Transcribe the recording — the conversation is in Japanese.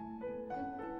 うん。